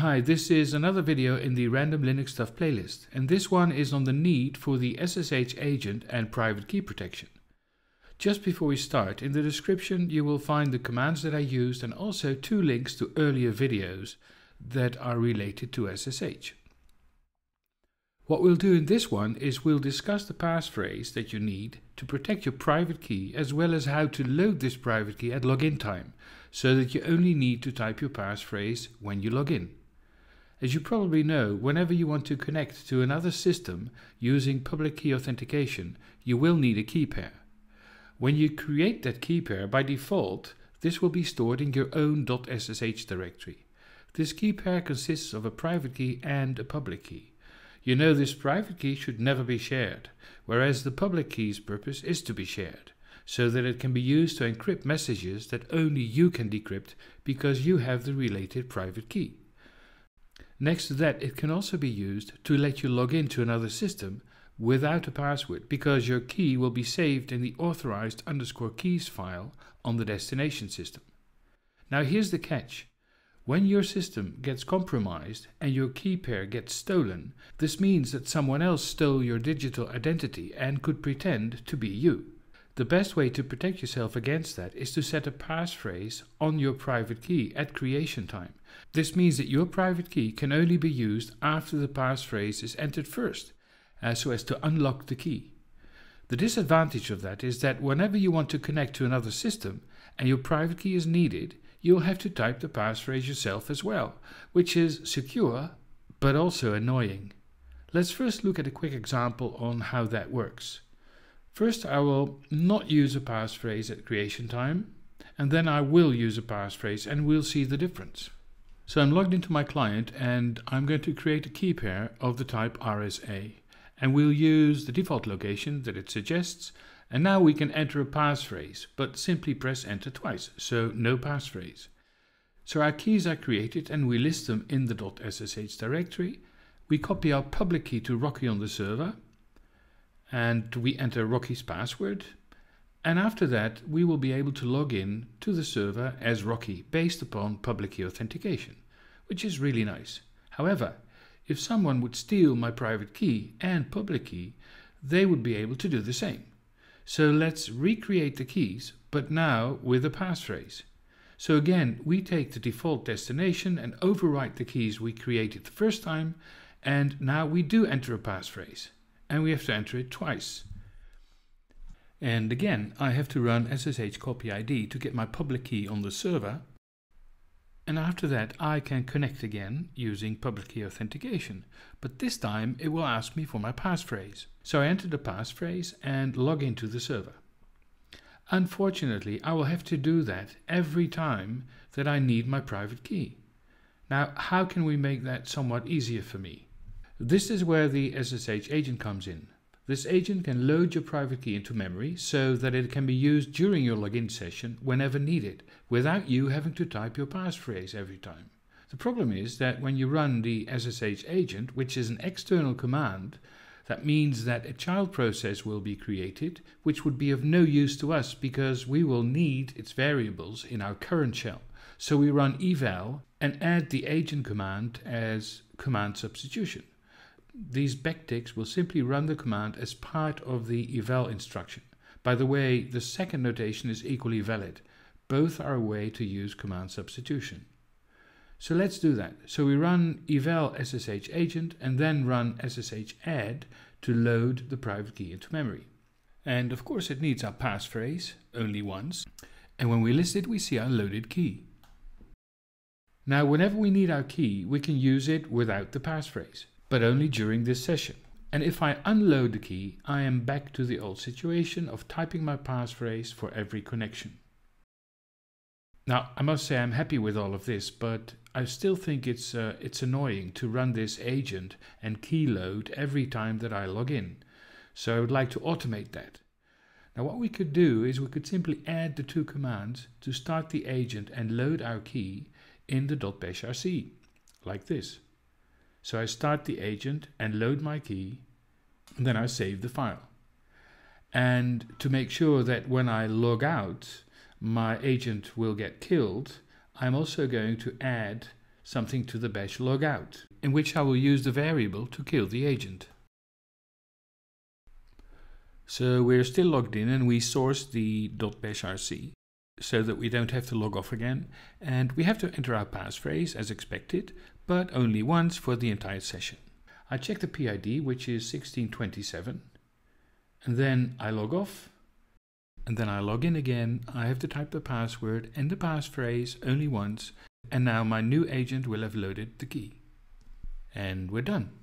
Hi, this is another video in the Random Linux Stuff playlist, and this one is on the need for the SSH agent and private key protection. Just before we start, in the description you will find the commands that I used and also two links to earlier videos that are related to SSH. What we'll do in this one is we'll discuss the passphrase that you need to protect your private key as well as how to load this private key at login time so that you only need to type your passphrase when you log in. As you probably know, whenever you want to connect to another system using public key authentication, you will need a key pair. When you create that key pair, by default, this will be stored in your own .ssh directory. This key pair consists of a private key and a public key. You know this private key should never be shared, whereas the public key's purpose is to be shared, so that it can be used to encrypt messages that only you can decrypt because you have the related private key. Next to that, it can also be used to let you log into another system without a password because your key will be saved in the authorized underscore keys file on the destination system. Now here's the catch. When your system gets compromised and your key pair gets stolen, this means that someone else stole your digital identity and could pretend to be you. The best way to protect yourself against that is to set a passphrase on your private key at creation time. This means that your private key can only be used after the passphrase is entered first, uh, so as to unlock the key. The disadvantage of that is that whenever you want to connect to another system and your private key is needed, you'll have to type the passphrase yourself as well, which is secure but also annoying. Let's first look at a quick example on how that works. First I will not use a passphrase at creation time and then I will use a passphrase and we'll see the difference. So I'm logged into my client and I'm going to create a key pair of the type RSA and we'll use the default location that it suggests and now we can enter a passphrase, but simply press enter twice, so no passphrase. So our keys are created and we list them in the .ssh directory. We copy our public key to Rocky on the server and we enter Rocky's password. And after that, we will be able to log in to the server as Rocky based upon public key authentication, which is really nice. However, if someone would steal my private key and public key, they would be able to do the same. So let's recreate the keys, but now with a passphrase. So again, we take the default destination and overwrite the keys we created the first time, and now we do enter a passphrase, and we have to enter it twice. And again, I have to run SSH copy ID to get my public key on the server, and after that I can connect again using public key authentication. But this time it will ask me for my passphrase. So I enter the passphrase and log into the server. Unfortunately, I will have to do that every time that I need my private key. Now, how can we make that somewhat easier for me? This is where the SSH agent comes in. This agent can load your private key into memory so that it can be used during your login session whenever needed, without you having to type your passphrase every time. The problem is that when you run the SSH agent, which is an external command, that means that a child process will be created, which would be of no use to us because we will need its variables in our current shell. So we run eval and add the agent command as command substitution these backticks will simply run the command as part of the eval instruction. By the way, the second notation is equally valid. Both are a way to use command substitution. So let's do that. So we run eval ssh agent and then run ssh add to load the private key into memory. And of course it needs our passphrase, only once. And when we list it, we see our loaded key. Now, whenever we need our key, we can use it without the passphrase but only during this session. And if I unload the key, I am back to the old situation of typing my passphrase for every connection. Now, I must say I'm happy with all of this, but I still think it's, uh, it's annoying to run this agent and key load every time that I log in. So I would like to automate that. Now what we could do is we could simply add the two commands to start the agent and load our key in the .bashrc, like this. So I start the agent and load my key, then I save the file. And to make sure that when I log out, my agent will get killed, I'm also going to add something to the bash logout, in which I will use the variable to kill the agent. So we're still logged in and we source the .bashrc so that we don't have to log off again and we have to enter our passphrase as expected but only once for the entire session. I check the PID which is 1627 and then I log off and then I log in again. I have to type the password and the passphrase only once and now my new agent will have loaded the key. And we're done.